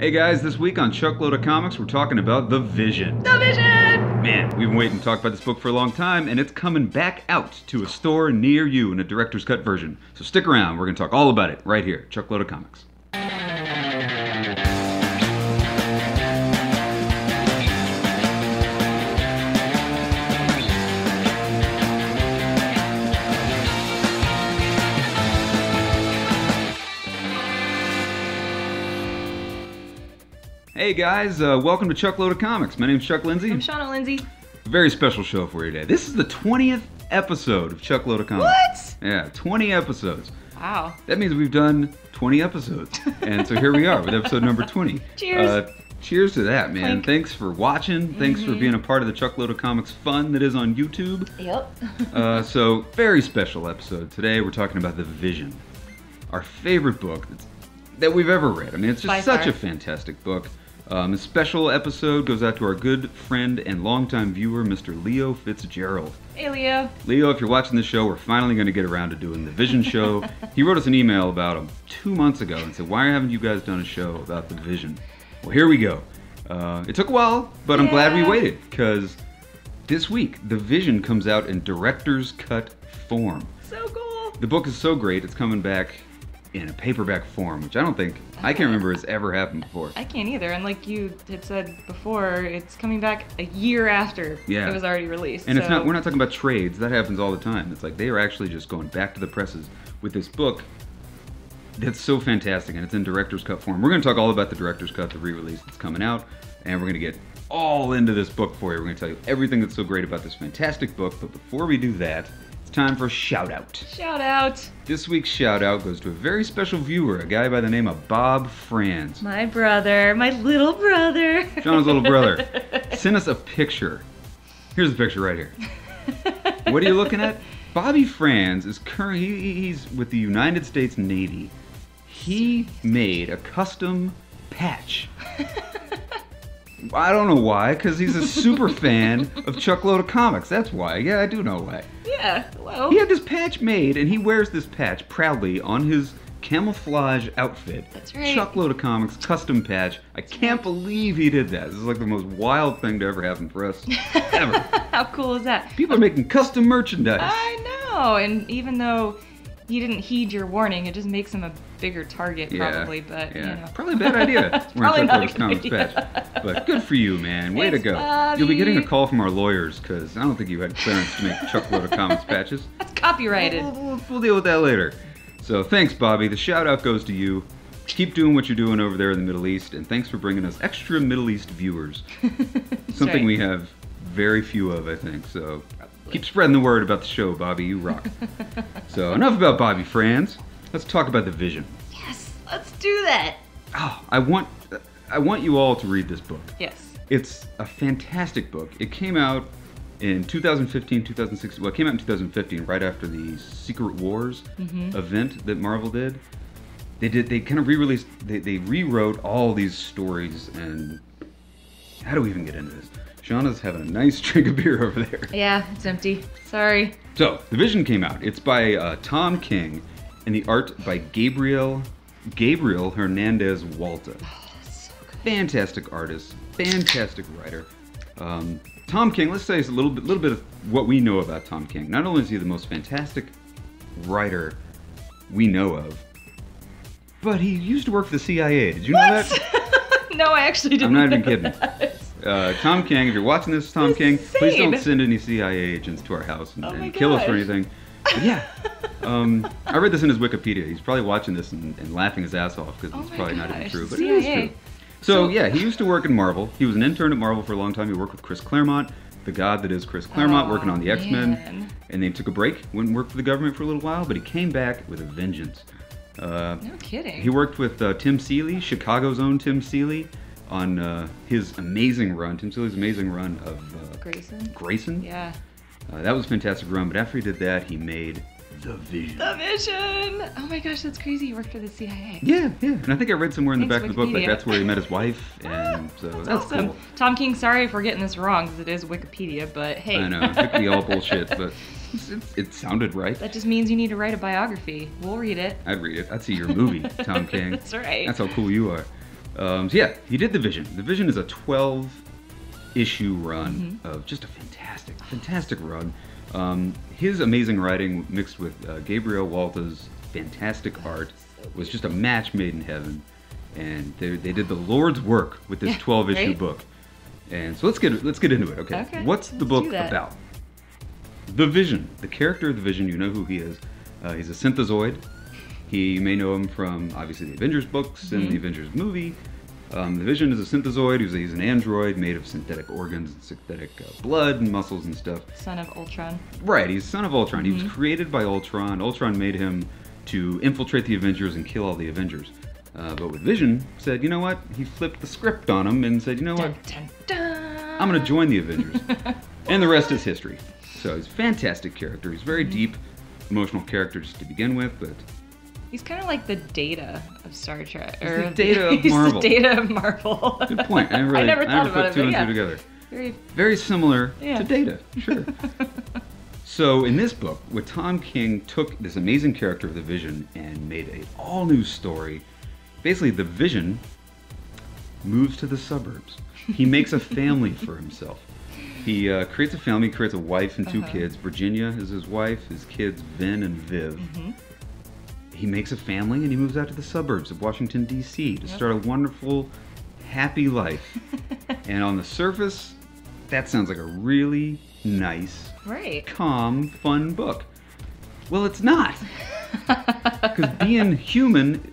Hey guys, this week on Chuckload of Comics, we're talking about The Vision. The Vision! Man, we've been waiting to talk about this book for a long time, and it's coming back out to a store near you in a director's cut version. So stick around, we're going to talk all about it right here, Chuckload of Comics. Hey guys, uh, welcome to Chuckload of Comics. My name's Chuck Lindsay. I'm Shauna Lindsay. Very special show for you today. This is the 20th episode of Chuckload of Comics. What? Yeah, 20 episodes. Wow. That means we've done 20 episodes. and so here we are with episode number 20. Cheers. Uh, cheers to that, man. Thanks for watching. Thanks for being a part of the Chuckload of Comics fun that is on YouTube. Yep. Uh, so, very special episode. Today we're talking about The Vision, our favorite book that's, that we've ever read. I mean, it's just By such far. a fantastic book. Um, a special episode goes out to our good friend and longtime viewer, Mr. Leo Fitzgerald. hey, Leo. Leo, if you're watching the show, we're finally going to get around to doing the Vision show. he wrote us an email about um, two months ago and said, "Why haven't you guys done a show about the Vision?" Well, here we go. Uh, it took a while, but I'm glad we waited because this week the Vision comes out in director's cut form. So cool. The book is so great; it's coming back in a paperback form, which I don't think I can't remember has ever happened before. I can't either. And like you had said before, it's coming back a year after Yeah. it was already released. And it's not we're not talking about trades. That happens all the time. It's like they are actually just going back to the presses with this book that's so fantastic and it's in director's cut form. We're going to talk all about the director's cut, the re-release that's coming out, and we're going to get all into this book for you. We're going to tell you everything that's so great about this fantastic book, but before we do that, time for a shout out. Shout out. This week's shout out goes to a very special viewer, a guy by the name of Bob Franz. My brother, my little brother. John's little brother. Send us a picture. Here's the picture right here. What are you looking at? Bobby Franz is current. He, he's with the United States Navy. He made a custom patch. I don't know why, because he's a super fan of Chuckload of Comics. That's why. Yeah, I do know why. yeah. Well. He had this patch made, and he wears this patch proudly on his camouflage outfit. That's right. Chuckload of Comics custom patch. I can't believe he did that. This is like the most wild thing to ever happen for us ever. How cool is that? People are making custom merchandise. I know. And even though he didn't heed your warning, it just makes him a bigger target, yeah, probably. But yeah, you know. probably a bad idea. Probably not a good idea. patch. But good for you, man. Way to Thanks, go. You'll be getting a call from our lawyers because I don't think you had clearance to make Chuckload of Comics patches. That's copyrighted. We'll, we'll- we'll deal with that later. So thanks, Bobby. The shout out goes to you. Keep doing what you're doing over there in the Middle East, and thanks for bringing us extra Middle East viewers. Something right. we have very few of, I think. So keep spreading the word about the show, Bobby. You rock. so enough about Bobby Franz. Let's talk about the vision. Yes, let's do that. Oh, I want, I want you all to read this book. Yes. It's a fantastic book. It came out in 2015, 2016. Well, it came out in 2015, right after the Secret Wars event that Marvel did. They did. They kind of re-released. They, they rewrote all these stories. And how do we even get into this? Shauna's having a nice drink of beer over there. Yeah, it's empty. Sorry. So, The Vision came out. It's by uh, Tom King, and the art by Gabriel Gabriel Hernandez Walta. So good. Fantastic artist, fantastic writer. Um, Tom King. Let's say a little bit, little bit of what we know about Tom King. Not only is he the most fantastic writer we know of, but he used to work for the CIA. Did you know that? no, I actually didn't. I'm not even kidding. Uh, Tom King, if you're watching this, Tom King, please don't send any CIA agents to our house and, Oh and kill us or anything. Yeah, um, I read this in his Wikipedia. He's probably watching this and, and laughing his ass off because Oh it's probably not even true, but it is true. So, So- yeah, he used to work in Marvel. He was an intern at Marvel for a long time. He worked with Chris Claremont, the god that is Chris Claremont, Oh, working on the X Men. man. And they took a break, went and worked for the government for a little while, but he came back with a vengeance. Uh, No kidding. he worked with uh, Tim Seeley, Chicago's own Tim Seeley, on uh, his amazing run, Tim Seeley's amazing run of uh, Grayson. Grayson. Yeah. Uh, that was a fantastic run, but after he did that, he made The Vision. The Vision. Oh my gosh, that's crazy. He worked for the CIA. Yeah, yeah. And I think I read somewhere in the Thanks, back of the book like that's where he met his wife, and so that's, awesome. cool. Tom King, sorry if we're getting this wrong because it is Wikipedia, but hey. I know it could be all bullshit, but it, it sounded right. that just means you need to write a biography. We'll read it. I'd read it. I'd see your movie, Tom King. That's right. That's how cool you are. Um, so yeah, he did the Vision. The Vision is a 12 issue run Mm-hmm. of just a fantastic, fantastic run. Um, his amazing writing mixed with uh, Gabriel Walta's fantastic art was just a match made in heaven. And they, they did the Lord's work with this 12 issue right? book. And so let's get let's get into it. Okay, Okay, what's the book about? The Vision, the character of the Vision. You know who he is. Uh, he's a synthezoid. He you may know him from obviously the Avengers books and the Mhm. Avengers movie. Um, the Vision is a synthezoid. He's, he's an android made of synthetic organs and synthetic uh, blood and muscles and stuff. Son of Ultron. Right, he's son of Ultron. He was Mhm. created by Ultron. Ultron made him to infiltrate the Avengers and kill all the Avengers. Uh, but with Vision, said, you know what? He flipped the script on him and said, you know what? Dun, dun, dun. I'm going to join the Avengers. and the rest is history. So he's a fantastic character. He's very deep, emotional character just to begin with, but He's kind of like the Data of Star Trek. Or the Data of Marvel. The Data of Marvel. good point. I never, really, I never I never about put it, two and yeah. two together. Very Very similar Yeah. to Data, sure. so in this book, what Tom King took this amazing character of the Vision and made a all new story. Basically, the Vision moves to the suburbs. He makes a family for himself. He uh, creates a family, creates a wife and 2 Uh-huh. kids. Virginia is his wife, his kids Vin and Viv. Mhm. He makes a family and he moves out to the suburbs of Washington D.C. to Yep. start a wonderful, happy life. and on the surface, that sounds like a really nice, right. calm, fun book. Well, it's not. Because being human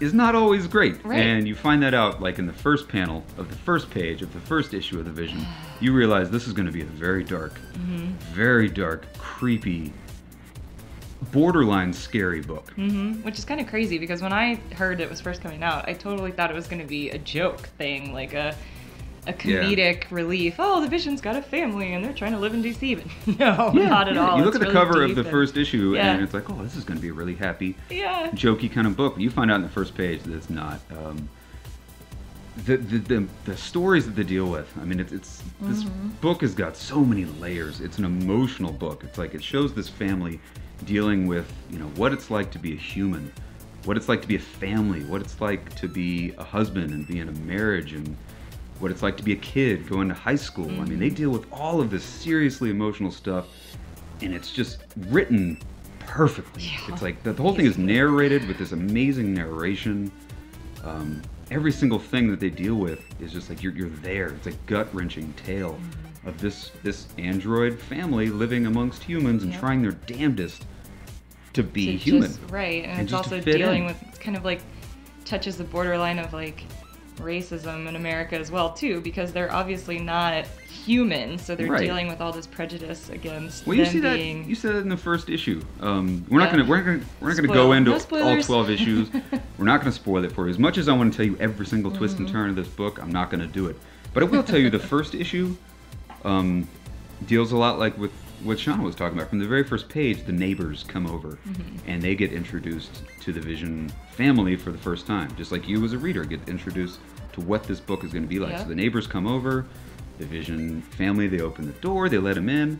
is not always great. Right. And you find that out like in the first panel of the first page of the first issue of the Vision. You realize this is going to be a very dark, Mm-hmm. very dark, creepy, borderline scary book. hmm Which is kind of crazy because when I heard it was first coming out, I totally thought it was going to be a joke thing, like a a comedic relief. Oh, the Vision's got a family and they're trying to live in DC, but no, not at yeah. all. You look It's at the really cover of the and- first issue, Yeah. and it's like, oh, this is going to be a really happy, Yeah. jokey kind of book. But you find out in the first page that it's not. Um, the, the, the, the stories that they deal with. I mean, it's, it's this Mm-hmm. book has got so many layers. It's an emotional book. It's like it shows this family dealing with you know what it's like to be a human, what it's like to be a family, what it's like to be a husband and be in a marriage, and what it's like to be a kid going to high school. I mean, they Mm-hmm. deal with all of this seriously emotional stuff, and it's just written perfectly. Yeah. It's like the, the whole thing is narrated with this amazing narration. Um, every single thing that they deal with is just like you're, you're there. It's a gut wrenching tale Mm-hmm. Of this this android family living amongst humans and Yep. trying their damnedest to be to human. Just, right, and, and it's also dealing in. with kind of like touches the borderline of like racism in America as well too, because they're obviously not human, so they're Right. dealing with all this prejudice against Well, you see that being. you said that in the first issue. Um, we're not gonna we're not gonna we're not gonna Spoil- go into no all twelve issues. we're not gonna spoil it for you. As much as I want to tell you every single twist Mm-hmm. and turn of this book, I'm not gonna do it. But I will tell you the first issue um, deals a lot like with what Shauna was talking about. From the very first page, the neighbors come over Mm-hmm. and they get introduced to the Vision family for the first time, just like you as a reader get introduced to what this book is going to be like. Yeah. So the neighbors come over, the Vision family, they open the door, they let them in,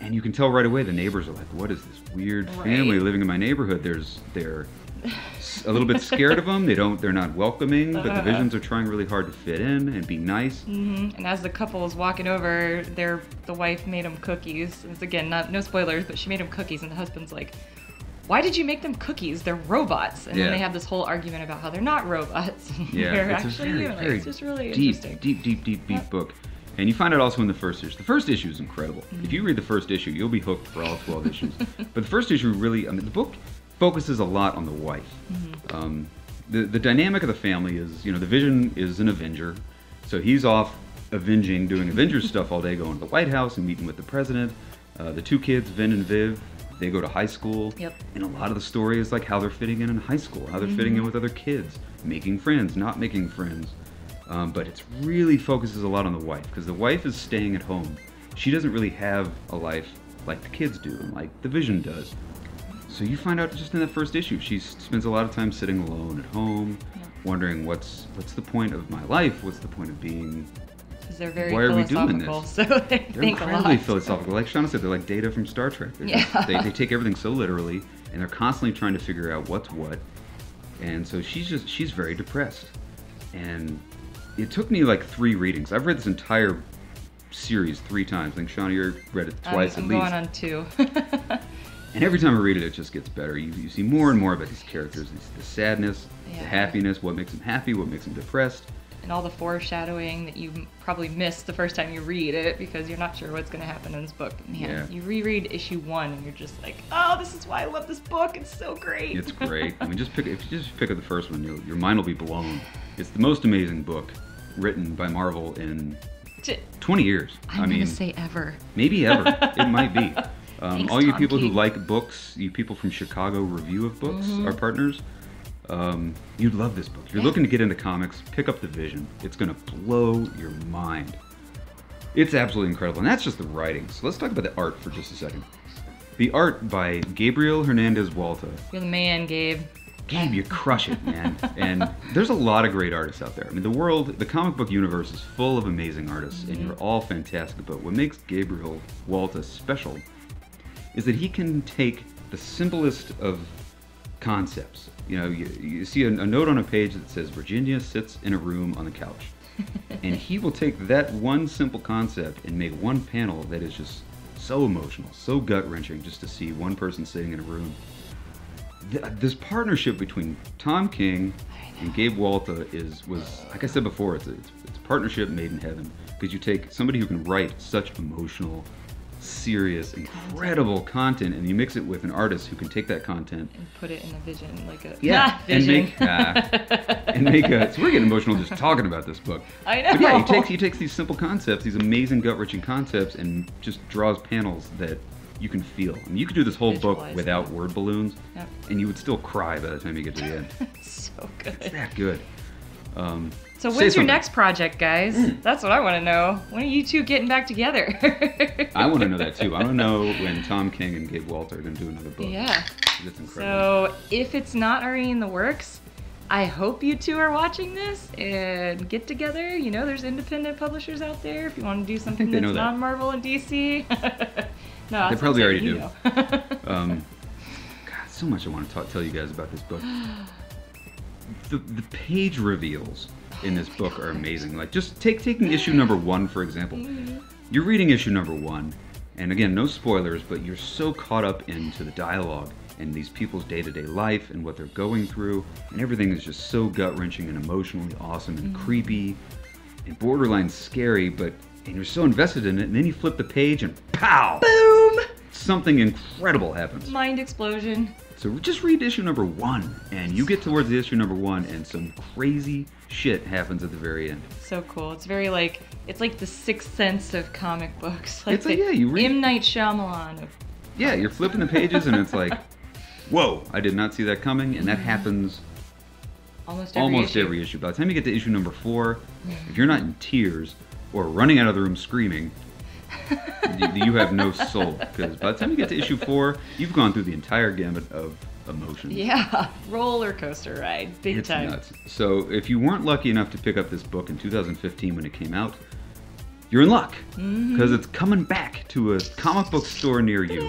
and you can tell right away the neighbors are like, "What is this weird family living in my neighborhood?" There's they're a little bit scared of them. They don't. They're not welcoming, but the Uh-huh. Visions are trying really hard to fit in and be nice. hmm And as the couple is walking over, their the wife made them cookies. It's again not no spoilers, but she made them cookies, and the husband's like, "Why did you make them cookies? They're robots." And Yeah. then they have this whole argument about how they're not robots. Yeah, they're it's actually a very, human. very it's just really deep, interesting. deep, deep, deep, deep Yep. book. And you find it also in the first issue. The first issue is incredible. Mm-hmm. If you read the first issue, you'll be hooked for all 12 issues. But the first issue really, I mean, the book focuses a lot on the wife. Mm-hmm. Um, the, the dynamic of the family is, you know, the Vision is an Avenger. So he's off avenging, doing Avengers stuff all day, going to the White House and meeting with the president. Uh, the two kids, Vin and Viv, they go to high school. Yep. And a lot of the story is like how they're fitting in in high school, how they're fitting in with other kids, making friends, not making friends. Um, but it really focuses a lot on the wife because the wife is staying at home. She doesn't really have a life like the kids do and like the Vision does. So you find out just in that first issue, she spends a lot of time sitting alone at home, Yeah. wondering what's what's the point of my life? What's the point of being? Because they're very Why are we doing this? so they They're think a incredibly lot. philosophical. Like Shauna said, they're like data from Star Trek. They're just- Yeah. they, they take everything so literally, and they're constantly trying to figure out what's what. And so she's just she's very depressed. and it took me like three readings. I've read this entire series three times. I think Shauna, you read it twice I'm, I'm at least. going on two. And every time I read it, it just gets better. You, you see more and more about these characters, the sadness, Yeah. the happiness, what makes them happy, what makes them depressed. and all the foreshadowing that you probably missed the first time you read it because you're not sure what's going to happen in this book. Man, Yeah. you reread issue one and you're just like, oh, this is why I love this book. It's so great. It's great. I mean, just pick if you just pick up the first one, you'll, your mind will be blown. It's the most amazing book written by Marvel in 20 years. I'm I mean, gonna say ever. maybe ever. it might be. Um, Thanks, all you Tom people who like books, you people from Chicago Review of Books, Mhm. our partners, um, you'd love this book. You're Yeah. looking to get into comics, pick up The Vision. It's going to blow your mind. It's absolutely incredible. And that's just the writing. So let's talk about the art for just a second. The art by Gabriel Hernandez Walta. You're the man, Gabe. Gabe, you crush it, man. and there's a lot of great artists out there. I mean, the world, the comic book universe is full of amazing artists, and you're all fantastic. But what makes Gabriel Walta special is that he can take the simplest of concepts. You know, you, you see a, a note on a page that says Virginia sits in a room on the couch. and he will take that one simple concept and make one panel that is just so emotional, so gut wrenching just to see one person sitting in a room. Th- this partnership between Tom King and Gabe Walta is was like I said before, it's a, it's, it's a partnership made in heaven because you take somebody who can write such emotional, serious, incredible content and you mix it with an artist who can take that content And put it in a vision, like a Yeah, Ah, and vision. make- ah, and make a, so we're getting emotional just talking about this book. I know. But yeah, he takes he takes these simple concepts, these amazing gut wrenching concepts, and just draws panels that you can feel. I mean, you could do this whole book without word balloons, Yep. and you would still cry by the time you get to the end. so good. It's that good. Um, So when's your next project, guys? That's what I want to know. When are you two getting back together? I want to know that too. I want to know when Tom King and Gabe Walta are going to do another book. Yeah. That's incredible. So if it's not already in the works, I hope you two are watching this and get together. You know, there's independent publishers out there if you want to do something that's that. non Marvel and DC. no, they probably already do. Um, God, so much I want to talk, tell you guys about this book. The, the page reveals in this book are amazing. Like, just take taking issue number one for example. You're reading issue number one, and again, no spoilers, but you're so caught up into the dialogue and these people's day-to-day life and what they're going through, and everything is just so gut-wrenching and emotionally awesome and mm. creepy and borderline scary, but and you're so invested in it, and then you flip the page and pow! Boom! Something incredible happens. Mind explosion. So just read issue number one, and you get towards the issue number one, and some crazy shit happens at the very end. So cool. It's very like it's like the sixth sense of comic books. Like It's like, yeah, you read- M Night Shyamalan of Yeah, you're flipping the pages, and it's like, whoa, I did not see that coming, and that mm-hmm. happens almost every almost issue. every issue. By the time you get to issue number four, mm. if you're not in tears or running out of the room screaming, you, have no soul. Because by the time you get to issue four, you've gone through the entire gamut of emotions. Yeah, roller coaster ride, big It's time. nuts. So if you weren't lucky enough to pick up this book in 2015 when it came out, you're in luck Mm-hmm. because it's coming back to a comic book store near you.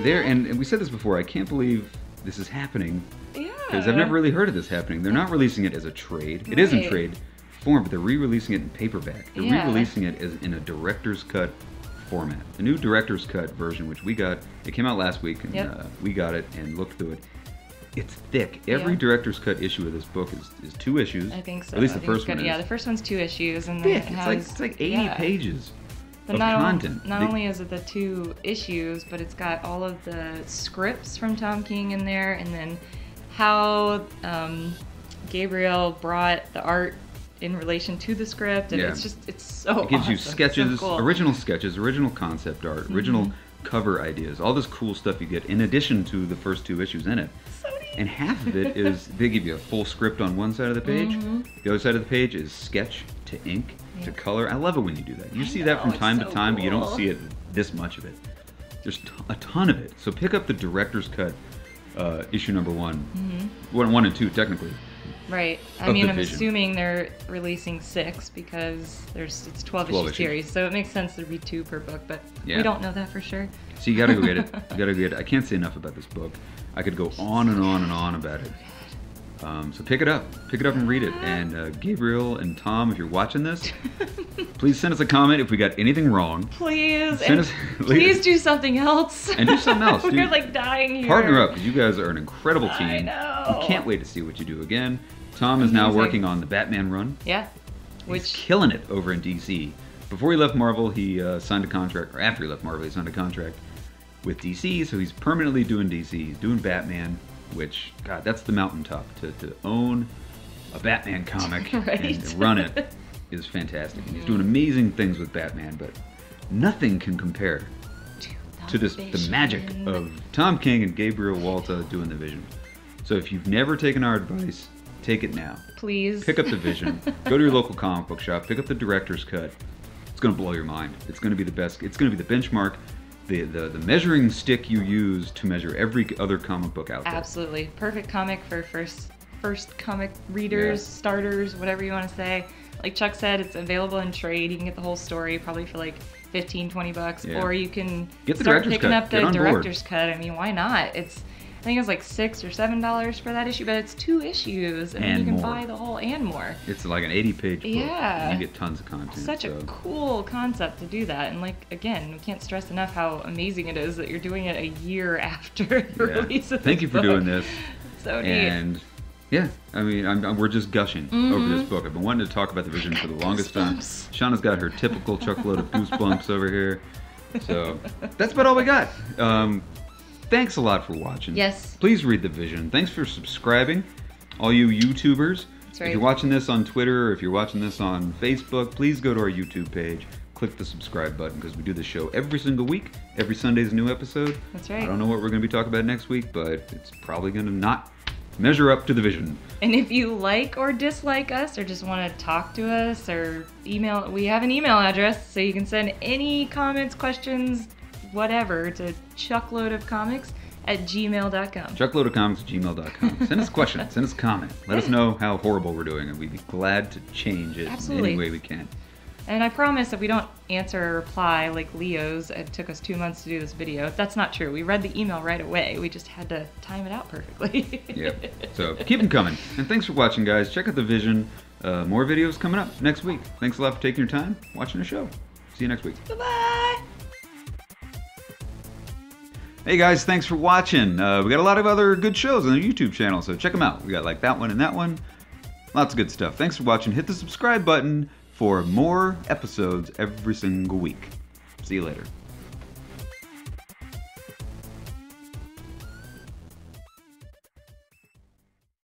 There, and, and we said this before. I can't believe this is happening Yeah. because I've never really heard of this happening. They're not releasing it as a trade. It isn't trade form, but they're re-releasing it in paperback. They're Yeah. re-releasing it as in a director's cut format. The new director's cut version, which we got, it came out last week, and Yep. uh, we got it and looked through it. It's thick. Every Yeah. director's cut issue of this book is, is two issues. I think so. At least I the first one Yeah, the first one's two issues, and then thick. it It's like it's like 80 yeah. pages But of not, on- content. not They- only is it the two issues, but it's got all of the scripts from Tom King in there, and then how um, Gabriel brought the art in relation to the script, and Yeah. it's just it's so. It gives you awesome. So sketches, cool. original sketches, original concept art, original Mm-hmm. cover ideas, all this cool stuff you get in addition to the first two issues in it. So neat. And half of it is they give you a full script on one side of the page. Mhm. The other side of the page is sketch to ink to color. I love it when you do that. You I see that from time so to time, but you don't see it this much of it. There's t- a ton of it. So pick up the director's cut uh, issue number one, Mm-hmm. one, one and two technically. Right. I mean, I'm vision. assuming they're releasing six because there's it's 12, 12 issue issues. series, so it makes sense there'd be two per book, but Yeah. we don't know that for sure. So you gotta go get it. You gotta go get it. I can't say enough about this book. I could go on and on and on about it. Um, so pick it up, pick it up and read it. And uh, Gabriel and Tom, if you're watching this, please send us a comment if we got anything wrong. Please, Send us- please do something else. And do something else. We're like dying here. Partner up because you guys are an incredible team. I know. We can't wait to see what you do again. Tom is now working on the Batman run. Yeah. He's Which killing it over in DC. Before he left Marvel, he uh, signed a contract, or after he left Marvel, he signed a contract with DC, so he's permanently doing DC. He's doing Batman, which, God, that's the mountaintop. To, to own a Batman comic Right. and run it is fantastic. And he's doing amazing things with Batman, but nothing can compare to this, the magic of Tom King and Gabriel Walta doing the Vision. So if you've never taken our advice, take it now. please Pick up the Vision. Go to your local comic book shop. Pick up the director's cut. It's gonna blow your mind. It's gonna be the best. It's gonna be the benchmark, the the, the measuring stick you use to measure every other comic book out there. Absolutely. Perfect comic for first first comic readers, Yeah. starters, whatever you want to say. Like Chuck said, it's available in trade. You can get the whole story probably for like 15, 20 bucks. Yeah. Or you can Get the start picking cut. up the on board. director's cut. I mean, why not? It's I think it was like six or seven dollars for that issue, but it's two issues and, And you can more. buy the whole and more. It's like an 80-page book. Yeah. and you get tons of content. Such a cool concept to do that. And like again, we can't stress enough how amazing it is that you're doing it a year after the Yeah. release of Thank you for book. doing this. So neat. And yeah, I mean, I'm, I'm- we're just gushing over Mhm. this book. I've been wanting to talk about the Vision for the longest time. Shauna's got her typical truckload of goosebumps over here. So that's about all we got. Um, thanks a lot for watching. Yes. Please read the Vision. Thanks for subscribing, all you YouTubers. That's If you're watching this on Twitter or if you're watching this on Facebook, please go to our YouTube page. Click the subscribe button because we do the show every single week. Every Sunday's a new episode. That's right. I don't know what we're going to be talking about next week, but it's probably going to not measure up to the Vision. And if you like or dislike us or just want to talk to us or email, we have an email address so you can send any comments, questions, whatever to chuckloadofcomics at gmail.com. Truckloadofcomics at gmail.com. Send us questions. Send us a comment. Let us know how horrible we're doing, and we'd be glad to change it Absolutely. in any way we can. And I promise if we don't answer or reply like Leo's, it took us two months to do this video. That's not true. We read the email right away. We just had to time it out perfectly. Yeah. So keep them coming. And thanks for watching, guys. Check out the Vision. Uh, more videos coming up next week. Thanks a lot for taking your time watching the show. See you next week. Bye bye. Hey guys, thanks for watching. Uh, we got a lot of other good shows on the YouTube channel, so check them out. We got like that one and that one. Lots of good stuff. Thanks for watching. Hit the subscribe button for more episodes every single week. See you later.